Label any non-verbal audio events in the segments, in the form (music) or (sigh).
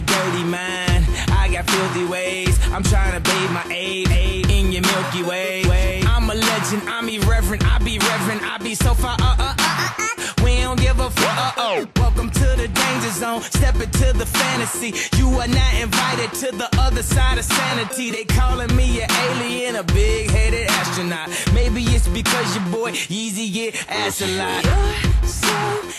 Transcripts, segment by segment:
dirty mind. I got filthy ways. I'm trying to bathe my aid, in your Milky Way. I'm a legend. I'm irreverent. I be reverent. I be so far. Uh, uh, uh, uh, uh. We don't give a fuck. Uh, oh. Welcome to the danger zone. Step into the fantasy. You are not invited to the other side of sanity. They calling me an alien, a big headed astronaut. Maybe it's because your boy Yeezy get ass a lot. You're so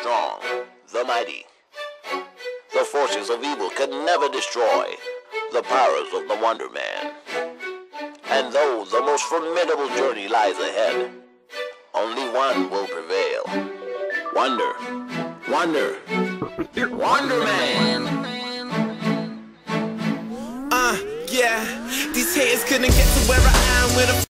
strong, the mighty. The forces of evil can never destroy the powers of the Wonder Man. And though the most formidable journey lies ahead, only one will prevail. Wonder, Wonder, (laughs) Wonder Man. Uh, yeah. These haters couldn't get to where I am with a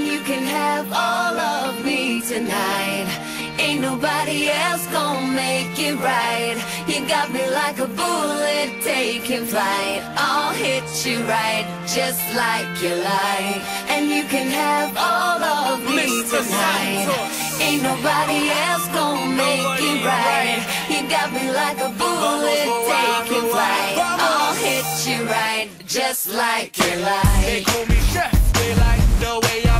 And you can have all of me tonight. Ain't nobody else gonna make it right. You got me like a bullet taking flight. I'll hit you right, just like you like. And you can have all of me tonight. Ain't nobody else gonna make it right. You got me like a bullet taking flight. I'll hit you right, just like you like They call me chef, they like the way I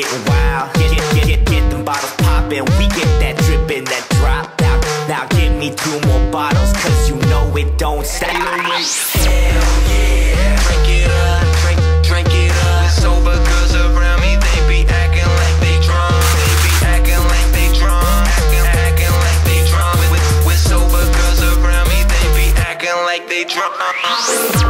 getting wild. Get, get, get, get, get them bottles poppin'. We get that drippin', that drop out. Now give me two more bottles, cause you know it don't stop. Hell yeah. Drink it up, drink, drink it up. Around me, they be acting like they drunk. They be like they drunk. Like they drunk. Around me, they be like they drunk.